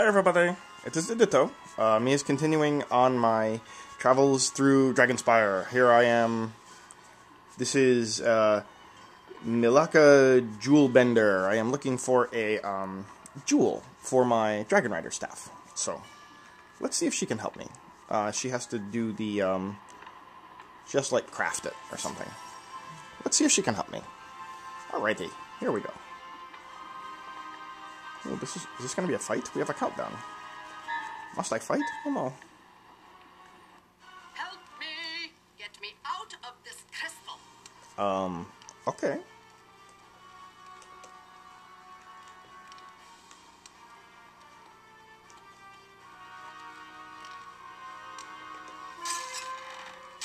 Hi everybody, it is Ditto. Uh, me is continuing on my travels through Dragonspyre. Here I am. This is uh, Milaka Jewelbender. I am looking for a um, jewel for my Dragon Rider staff. So, let's see if she can help me. Uh, she has to do the, um, just like craft it or something. Let's see if she can help me. Alrighty, here we go. Oh, this is, is this going to be a fight? We have a countdown. Must I fight? Oh no. Help me! Get me out of this crystal! Um, okay.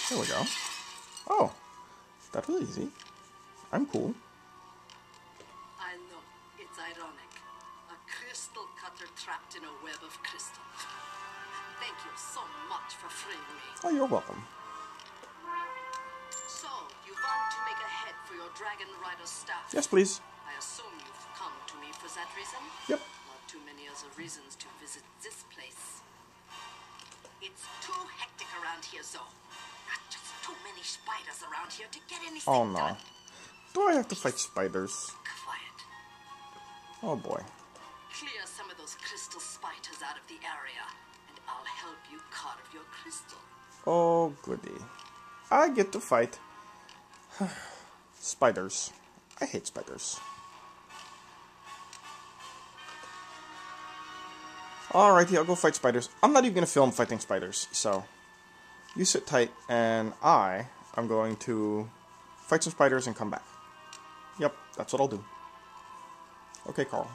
There we go. Oh, that was easy. I'm cool. I know, it's ironic. Crystal cutter trapped in a web of crystal. Thank you so much for freeing me. Oh, you're welcome. So, you want to make a head for your Dragon Rider staff? Yes, please. I assume you've come to me for that reason? Yep. Not too many other reasons to visit this place. It's too hectic around here, Zoe. Not just too many spiders around here to get anything Oh no. done. Do I have to fight spiders? Quiet. Oh boy. Clear some of those crystal spiders out of the area, and I'll help you carve your crystal. Oh goody. I get to fight. spiders. I hate spiders. Alrighty, I'll go fight spiders. I'm not even gonna film fighting spiders, so you sit tight and I am going to fight some spiders and come back. Yep, that's what I'll do. Okay, Carl.